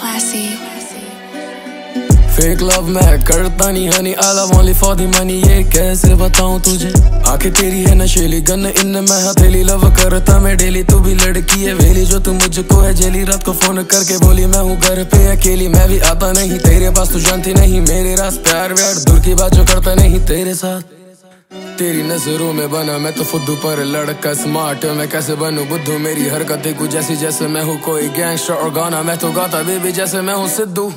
classy. Fake love मैं करता नहीं, honey, I love only for the money ये कैसे बताऊँ तुझे आँखें तेरी है नशेली, गन इन मैं हथेली, love करता मैं daily, तू भी लड़की है, वेली जो तू मुझको है, जेली, रात को phone करके बोली, मैं हूँ घर पे अकेली, मैं भी आता नहीं, तेरे पास तू जानती नहीं, मेरे रास प्यार, व्यार, दूर की बात जो करता नहीं, तेरे साथ तेरी नज़रों में बना मैं तो फुद्दू पर लड़का स्मार्ट मैं कैसे बनू बुद्धू? मेरी हरकतें कुछ जैसी जैसे मैं हूँ कोई गैंगस्टर और गाना, मैं तो गाता बेबी जैसे मैं हूँ सिद्धू।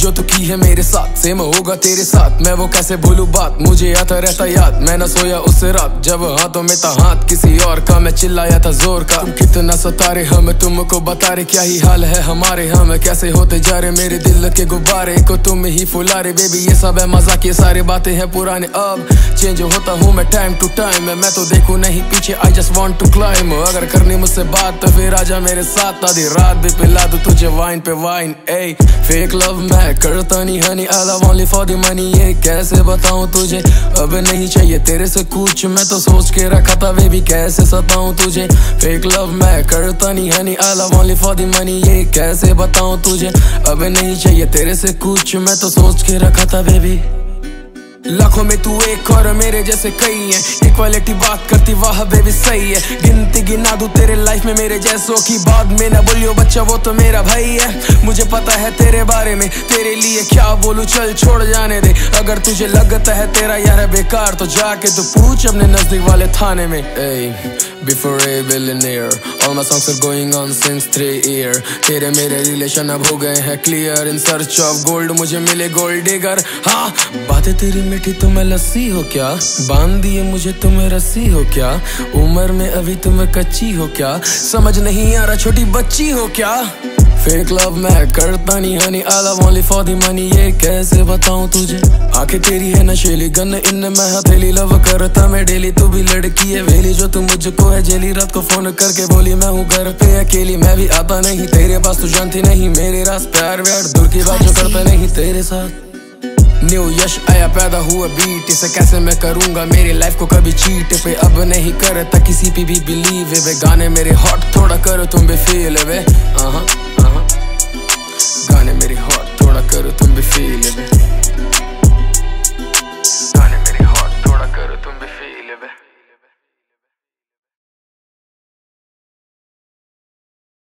जो तू की है मेरे साथ सेम होगा तेरे साथ। मैं वो कैसे भूलू बात? मुझे आता रहता याद। मैं न सोया उस रात, जब हाथों में था हाथ किसी और का। मैं चिल्लाया था ज़ोर का। तुम कितना सतारे, हम तुमको बता रहे, क्या ही हाल है हमारे। हम कैसे होते जा रहे, मेरे दिल के गुब्बारे को तुम ही फुला रहे बेबी ये सब है मज़ा की सारी बातें हैं पुराने। अब चेंज होता हूँ मैं टाइम टू टाइम मैं तो देखू नहीं पीछे I just want to claim अगर करनी मुझसे बात तो फिर आजा मेरे साथ। आधी रात भी पिला दू तुझे वाइन पे वाइन ए फेक लव मैं करता नहीं honey I love only for the money ये कैसे बताऊँ तुझे? अब नहीं चाहिए तेरे से कुछ। मैं तो सोच के रखा था वे भी कैसे सताऊं तुझे? फेक लव मैं करता नहीं honey I love only for the money ये कैसे बताऊँ तुझे? अब नहीं चाहिए तेरे से कुछ। मैं तो सोच के रखा था बेबी लाखों में तू एक और मेरे जैसे कई हैं। इक्वालिटी बात करती वाह बेबी सही है। गिनती गिना दू तेरे लाइफ में मेरे जैसों की बाद में ना बोलियो बच्चा वो तो मेरा भाई है। मुझे पता है तेरे बारे में तेरे लिए क्या बोलू चल छोड़ जाने दे। अगर तुझे लगता है तेरा यार बेकार तो जाके तू पूछ अपने नज़दीक वाले थाने में। Hey, Before a billionaire. All my songs are going on since three year. तेरे मेरे रिलेशन अब हो गए हैं clear in search of gold मुझे मिले गोल्ड डिगर हाँ बातें तेरी मीठी, तुम्हें लस्सी हो क्या? बाँध दिए मुझे, तुम्हें रस्सी हो क्या? उम्र में अभी तुम्हें कच्ची हो क्या? समझ नहीं आ रहा, छोटी बच्ची हो क्या? फेक लव मैं करता नहीं honey I love only for the money ये कैसे बताऊँ तुझे? आँखें तेरी है नशेली गन इन मैं हथेली लव करता, मैं डेली तू भी लड़की है, वेली जो तू मुझको है, जेली रात को फ़ोन करके बोली, मैं हूँ घर पे अकेली, मैं भी आता नहीं, तेरे पास तू जानती नहीं, मेरे रास प्यार व्यार, दूर की बात जो करता नहीं, तेरे साथ। न्यू यश आया, पैदा हुआ बीट इसे कैसे मैं करूँगा, मेरी लाइफ को कभी चीट पे, अब नहीं करता, किसी पे भी बिलीव वे गाने मेरे हॉट थोड़ा करो, तुम भी फील वे। गाने मेरे हाथ थोड़ा करो तुम भी फील